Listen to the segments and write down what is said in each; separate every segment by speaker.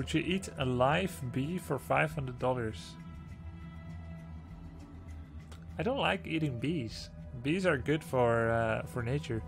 Speaker 1: Would you eat a live bee for $500? I don't like eating bees. Bees are good for uh, for nature.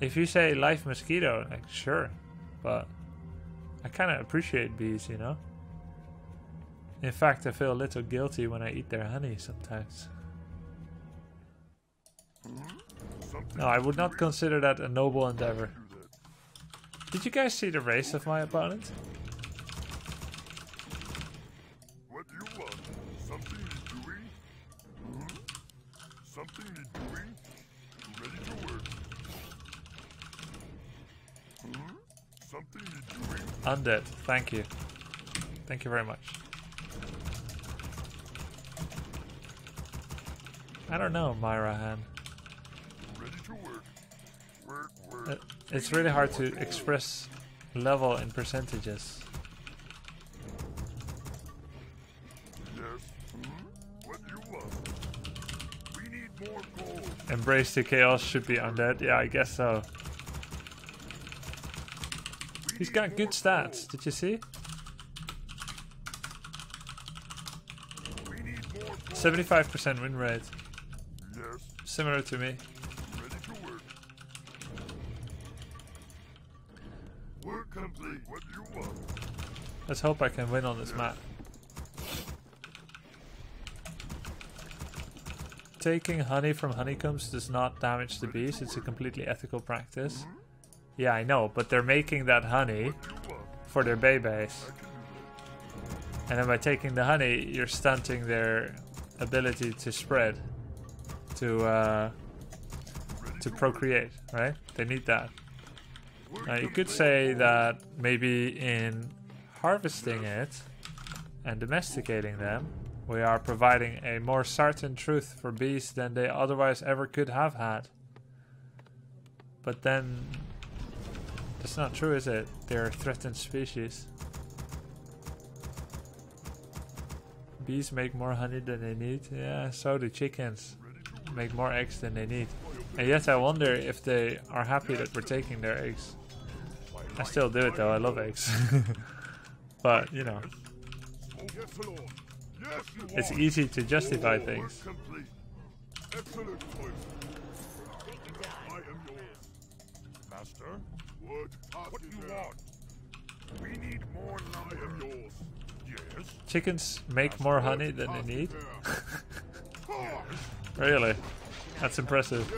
Speaker 1: If you say live mosquito, like sure, but I kind of appreciate bees, you know. In fact, I feel a little guilty when I eat their honey sometimes. No, I would not consider that a noble endeavor. Did you guys see the race of my opponent?
Speaker 2: What do you want? Something need doing? Hmm? Something need doing? Ready to work. Hmm? Something need doing?
Speaker 1: Undead, thank you. Thank you very much. I don't know, Myra Han.
Speaker 2: Ready uh, to work. Work, work.
Speaker 1: It's really hard to express level in percentages. Embrace the chaos should be undead. Yeah, I guess so. He's got good stats. Did you see?
Speaker 2: We need more gold.
Speaker 1: 75% win rate. Similar to me. Let's hope I can win on this map. Taking honey from honeycombs does not damage the bees. It's a completely ethical practice. Yeah, I know, but they're making that honey for their babies. And then by taking the honey, you're stunting their ability to spread, to uh, to procreate, right? They need that. Now you could say that maybe in harvesting it and domesticating them, we are providing a more certain truth for bees than they otherwise ever could have had. But then, that's not true, is it? They're threatened species. Bees make more honey than they need. Yeah, so do chickens. Make more eggs than they need. And yet I wonder if they are happy that we're taking their eggs. I still do it though, I love eggs. but, you know, it's easy to justify things.
Speaker 2: complete. Excellent choice. I am yours. Master? What? What do you want? We need more lumber. I am yours. Yes.
Speaker 1: Chickens make more honey than they need? Really? That's impressive.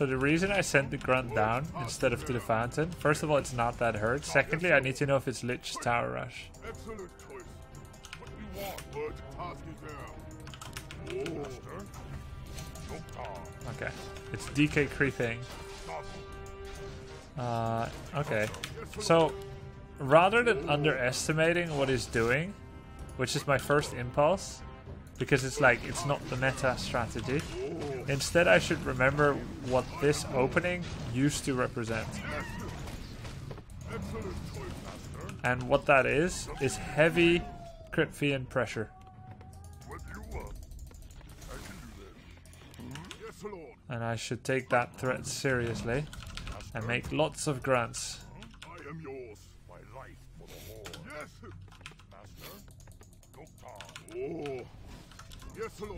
Speaker 1: So the reason I sent the grunt down instead of to the fountain, first of all, it's not that hurt. Secondly, I need to know if it's Lich's Tower Rush.
Speaker 2: Choice. What you want? Task is there? Master? Doctor.
Speaker 1: Okay. It's DK creeping. Uh, okay. So, rather than underestimating what he's doing, which is my first impulse, because it's like it's not the meta strategy, instead I should remember what this opening used to represent.
Speaker 2: Excellent choice, Master.
Speaker 1: And what that is, is heavy Crypt Fiend pressure.
Speaker 2: What do you want? I can do that. Yes, Lord.
Speaker 1: And I should take that threat seriously and make lots of grunts.
Speaker 2: I am yours. My life for the Lord. Yes. Master. Doctor. Oh. Yes, Lord.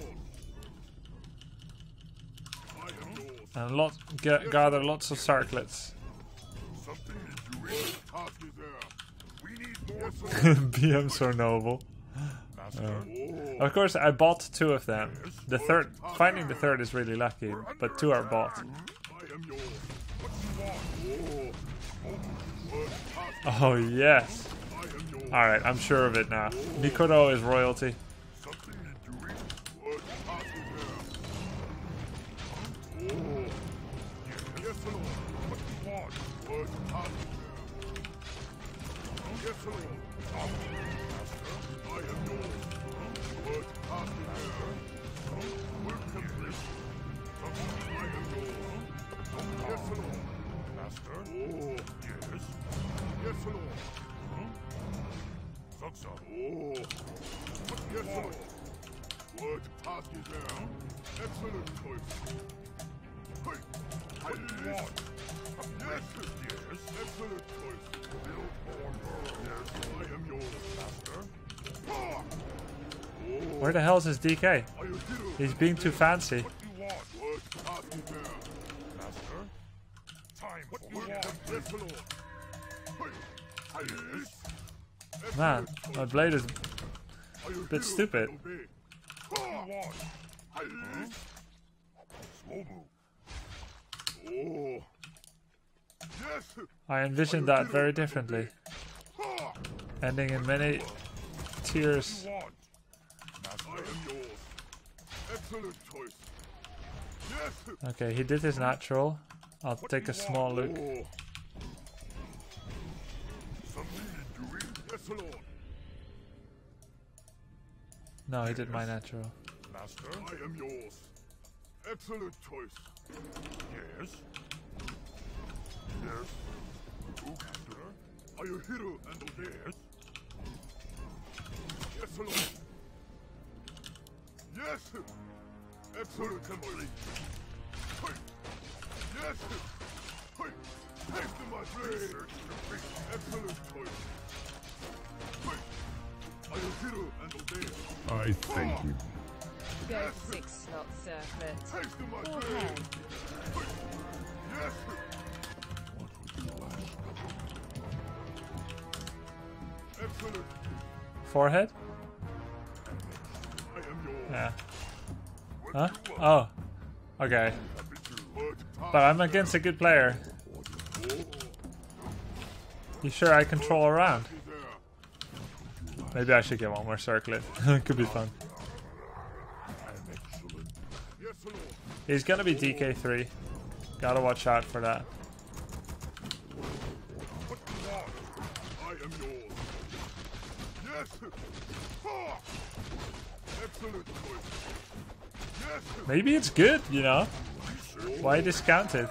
Speaker 2: I am yours.
Speaker 1: And lot, ga- gather lots of circlets.
Speaker 2: Something need doing. Task is there? We need more yes, Lord.
Speaker 1: BM so noble. Of course, I bought two of them. The third, finding the third is really lucky, but two are bought.
Speaker 2: I am yours. What do you want? Oh.
Speaker 1: Yes.
Speaker 2: I am yours.
Speaker 1: All right, I'm sure of it now. Mikoto is royalty. Where the hell is his DK? He's being too fancy. Man, my blade is
Speaker 2: you
Speaker 1: bit stupid. I envisioned that very differently, ending in many tears.
Speaker 2: want? Master. I am yours. Excellent choice. Yes.
Speaker 1: Okay, he did his natural. I'll take a small look.
Speaker 2: Oh. Some needed doing. Yes, Lord.
Speaker 1: No, he did my natural.
Speaker 2: Master. I am yours. Excellent choice. Yes. Yes. Master. Are you hero and obey? Yes. Yes, Lord. Yes. Excellent complete. Yes. Hey. Thanks to my blade. Excellent choice. Hey. Are you hero and obey?
Speaker 3: I thank you.
Speaker 4: Go six slot circlet.
Speaker 2: Thanks to my blade. Yes.
Speaker 3: What would you ask?
Speaker 2: Excellent.
Speaker 1: Forehead? Huh? Oh. Okay. But I'm against a good player. You sure I control around? Maybe I should get one more circlet. Could be fun. He's gonna be DK3. Gotta watch out for that.
Speaker 2: What do you want? I am yours. Yes. Ha! Excellent choice. Yes.
Speaker 1: Maybe it's good, you know? Why discount it?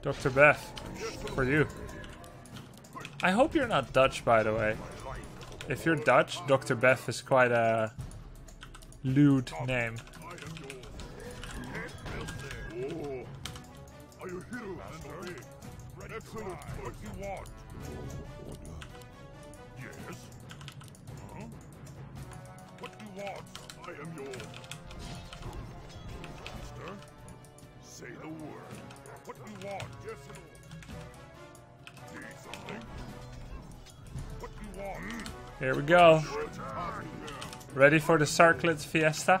Speaker 1: Dr. Beth, for you. I hope you're not Dutch, by the way. If you're Dutch, Dr. Beth is quite a lewd name.
Speaker 2: Choice. What do you want? Yes. Huh? What do you want? I am yours. Master, say the word. What do you want? Yes, Lord. Need something? What do you want?
Speaker 1: Here we go.
Speaker 2: What's happening there?
Speaker 1: Ready for the Circlet Fiesta?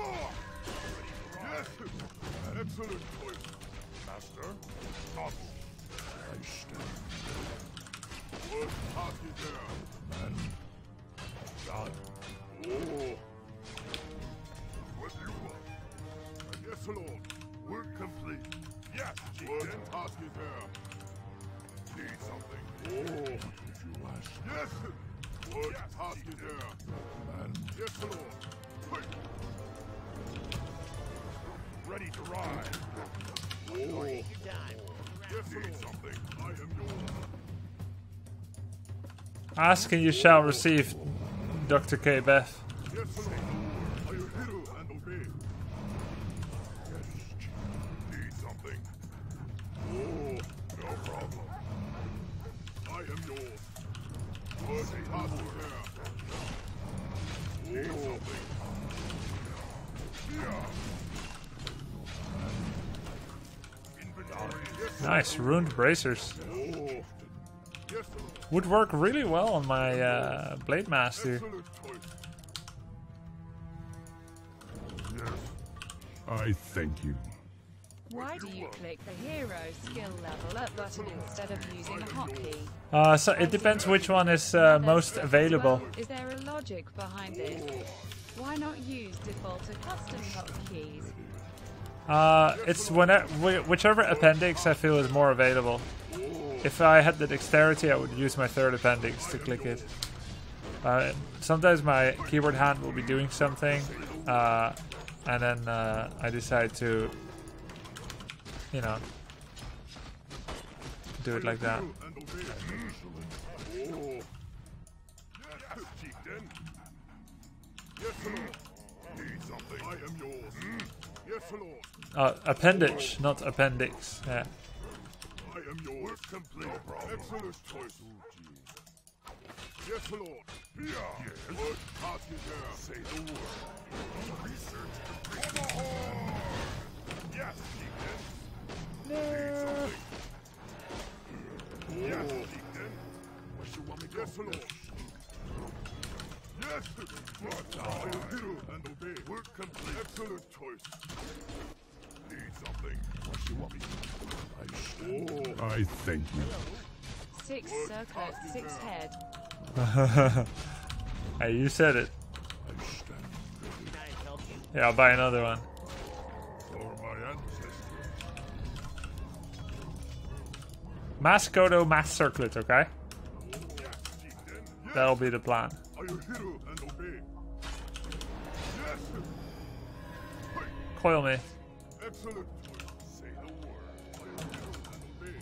Speaker 2: Ah. Yes. Excellent choice. Master. Up. I stand. What task there? Man. Done. Oh. What do you want? Yes, Lord. Work complete. Yes, Chieftain. What there? Need something. Oh. If you ask. Yes. What task is there? Man. Yes, Lord. Hey. Ready to ride. Oh. Yes, Lord. something. I am yours.
Speaker 1: Ask and you shall receive, Dr. K. Beth.
Speaker 2: Yes, Lord. Are you and obey? Yes, Chief. Need something? Oh, no problem. I am yours.
Speaker 1: Nice, ruined bracers. Would work really well on my uh, Blade Master.
Speaker 3: I thank you.
Speaker 4: Why do you click the hero skill level up button instead of using the hotkey?
Speaker 1: Uh, so it depends which one is uh, most available.
Speaker 4: Is there a logic behind this? Why not use default or custom hotkeys?
Speaker 1: Uh, it's whenever, whichever appendix I feel is more available. If I had the dexterity, I would use my third appendix to click it. Uh, sometimes my keyboard hand will be doing something, uh, and then uh, I decide to, you know, do it like that. Uh, appendage, not appendix. Yeah.
Speaker 2: I am yours. Complete. Excellent choice. Yes, Lord. Yeah. Yes. Word pass you there. Say the word. Research complete. Yes, Deacon. Need something? Yes, Deacon. What you want me to Yes, Lord. Yes. What? I will do and obey. Work complete. Excellent choice. Need something? What you want me to I
Speaker 3: I thank you.
Speaker 4: Six circlet, six head.
Speaker 1: hey, you said it.
Speaker 2: I stand ready
Speaker 1: Yeah, I'll buy another one.
Speaker 2: for my ancestors.
Speaker 1: Mass Kodo, mass circlet, okay?
Speaker 2: Yes, Deacon. Yes.
Speaker 1: That'll be the plan.
Speaker 2: I will hear and obey. Yes.
Speaker 1: Coil me.
Speaker 2: excellent. Say the word. I will hear and obey.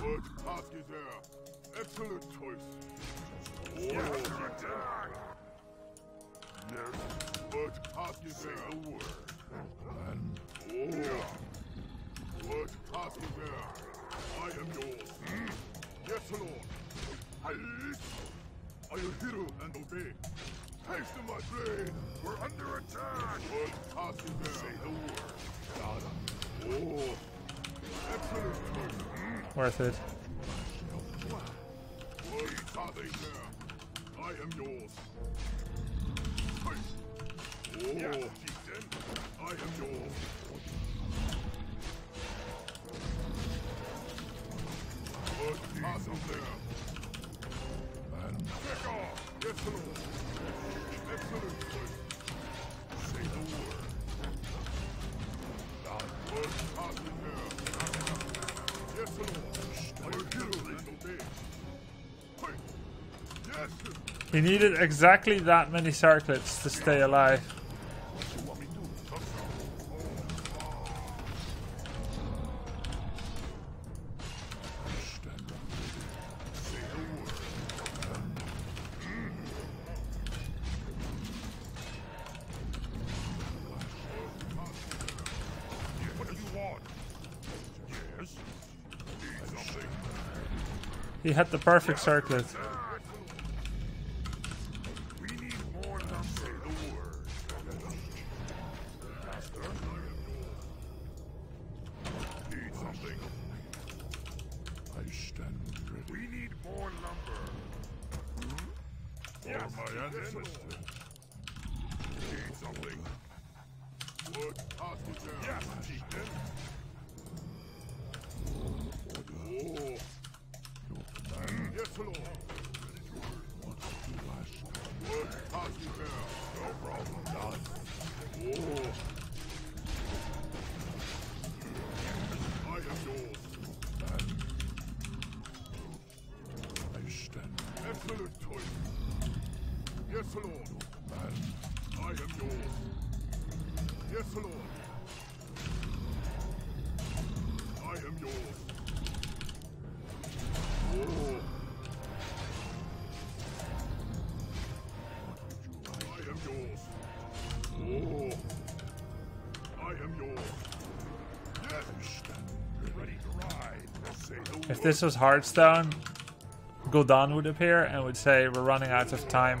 Speaker 2: Ready. Task is there. Excellent choice. Yes, Deacon. Yes. Word task is there. Say the word. And oh. Word task is there. I am yours. Yes, Lord. I I will hear and obey. Haste to my blade. We're under attack. Word task is there. Say the word. God. Oh. Excellent choice.
Speaker 1: Worth it.
Speaker 2: Word task is there. I am yours. Oh. Yes, I am yours. Word
Speaker 1: He needed exactly that many circlets to stay alive.
Speaker 2: My ancestors. Need something? Wood, hospital. Yes. Yes, Lord. I am yours.
Speaker 1: If this was Hearthstone, Gul'dan would appear and would say we're running out of time.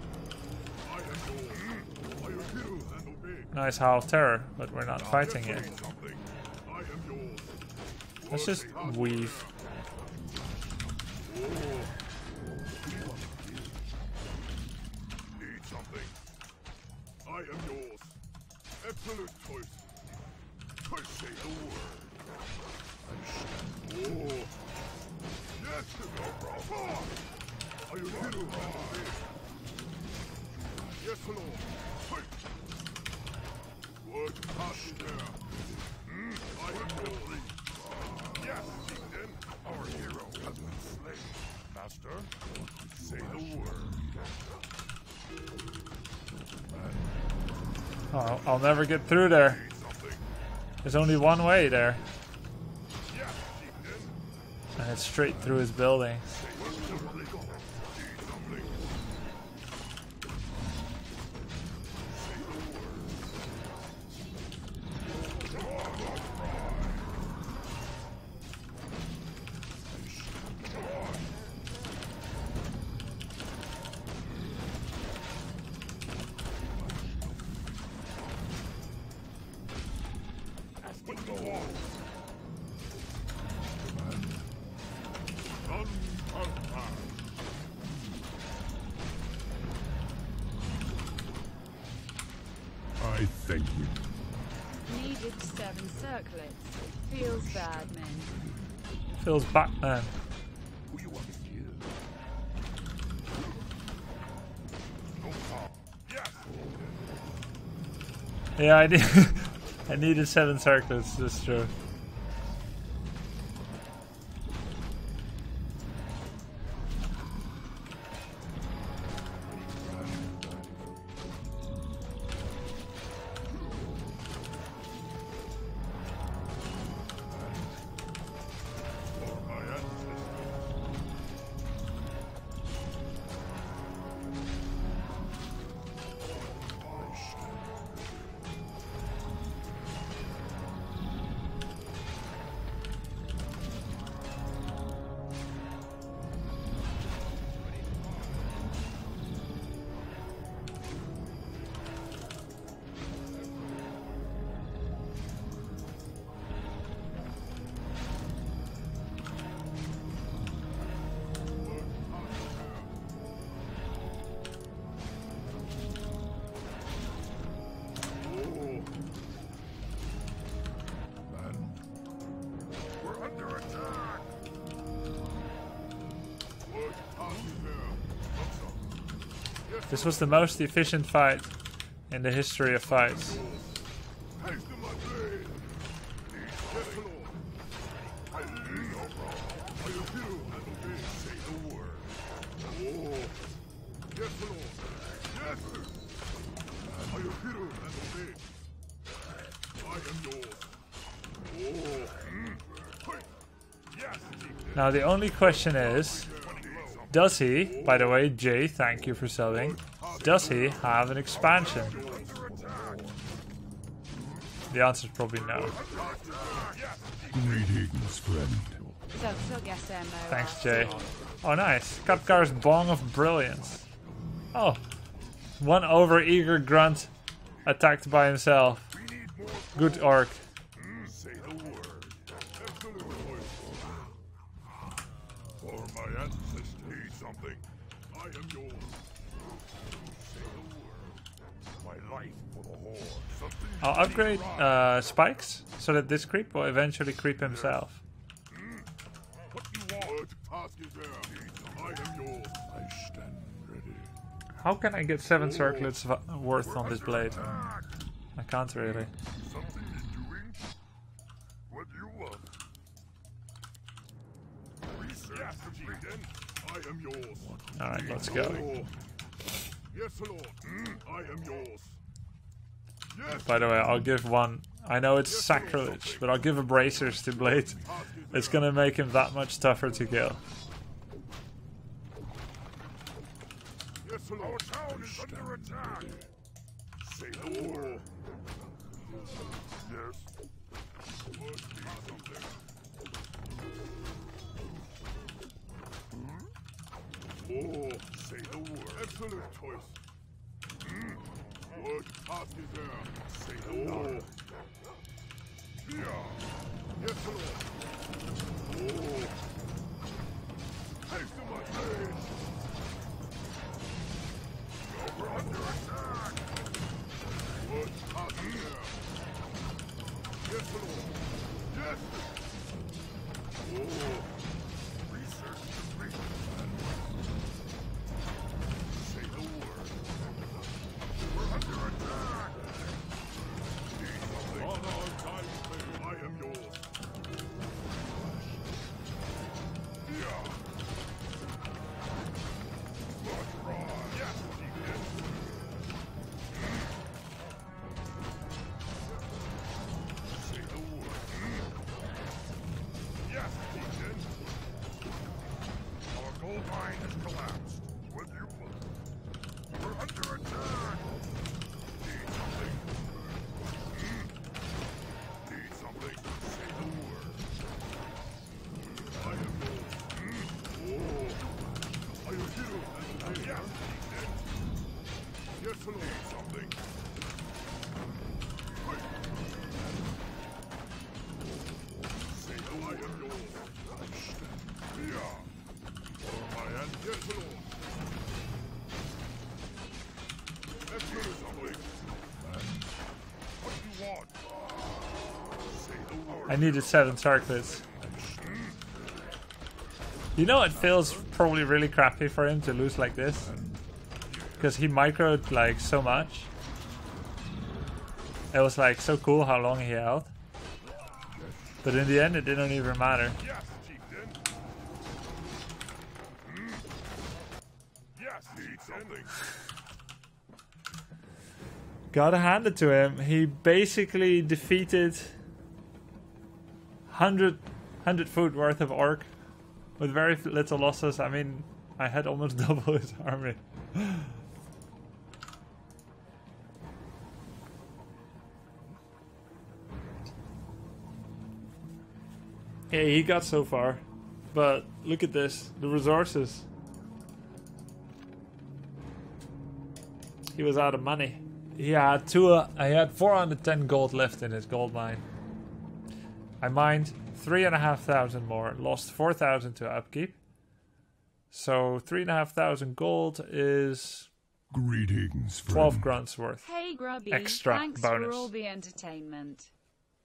Speaker 1: Nice Howl of Terror, but we're not fighting
Speaker 2: yours.
Speaker 1: Let's just weave.
Speaker 2: Need something. Oh,
Speaker 1: I'll- I'll never get through there. There's only one way there, and it's straight through his building.
Speaker 4: Seven circlets. Feels bad, man.
Speaker 1: Feels Batman.
Speaker 2: Harm. Yes.
Speaker 1: Yeah, I need. I needed seven circlets. That's true. This was the most efficient fight in the history of fights. Now the only question is, does he? By the way, Jay, thank you for subbing. Does he have an expansion? The answer is probably no.
Speaker 3: Greetings, friend.
Speaker 4: So, so guess MO.
Speaker 1: Thanks, Jay. Oh, nice. Khadgar's Bong of Brilliance. Oh. One over-eager grunt attacked by himself.
Speaker 2: We need more.
Speaker 1: Good orc.
Speaker 2: Say the word. Excellent choice. For my ancestors need something. I am yours. Say the word. My life for the horde. Something
Speaker 1: I'll upgrade uh, spikes so that this creep will eventually creep himself. How can I get seven circlets worth on this blade? I can't really. Alright, let's go.
Speaker 2: Yes, Lord. Mm, I am yours.
Speaker 1: By the way, I'll give one. I know it's sacrilege, but I'll give a bracers to Blade. It's gonna make him that much tougher to kill.
Speaker 2: yes. Oh, say the word. Excellent choice. Task there? Say word. Yeah. Yes, Lord. Oh. Haste to my aid. We're under attack. Task is? Yes, Lord. Yes. I
Speaker 1: needed seven circlets. You know, it feels probably really crappy for him to lose like this. Because he microed like so much. It was like so cool how long he held. But in the end, it didn't even matter. Gotta hand it to him. He basically defeated 100, 100 foot worth of orc with very little losses. I mean, I had almost double his army. yeah, he got so far. But look at this the resources. He was out of money. Had two. Uh, I had 410 gold left in his gold mine. I mined three and a half thousand more. Lost four thousand to upkeep. So three and a half thousand gold is
Speaker 3: Greetings, friend.
Speaker 1: 12 grunts worth.
Speaker 4: Hey Grubby,
Speaker 1: Extra
Speaker 4: thanks
Speaker 1: bonus.
Speaker 4: for all the entertainment.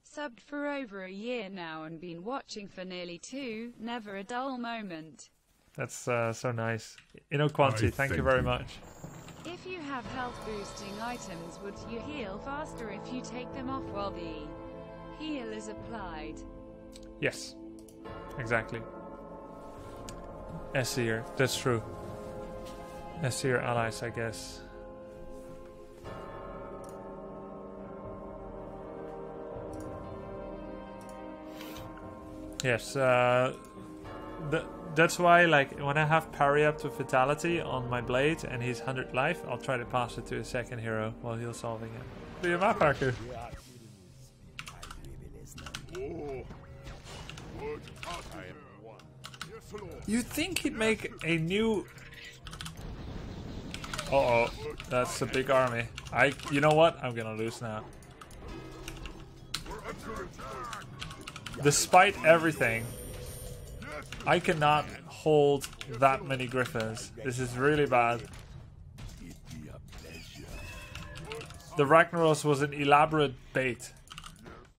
Speaker 4: Subbed for over a year now and been watching for nearly two, never a dull moment.
Speaker 1: That's uh, so nice. Inoquanti,
Speaker 3: I
Speaker 1: thank you very
Speaker 3: you.
Speaker 1: much.
Speaker 4: If you have health boosting items, would you heal faster if you take them off while the heal is applied?
Speaker 1: Yes, exactly. Essir, that's true. Essir allies, I guess. Yes, uh, th- that's why, like, when I have parry up to fatality on my blade and he's 100 life, I'll try to pass it to a second hero while he's solving it. Doe je hem afhaken? You'd think he'd make a new. Uh oh, that's a big army. I, you know what? I'm gonna lose now. Despite everything, I cannot hold that many griffins. This is really bad. The Ragnaros was an elaborate bait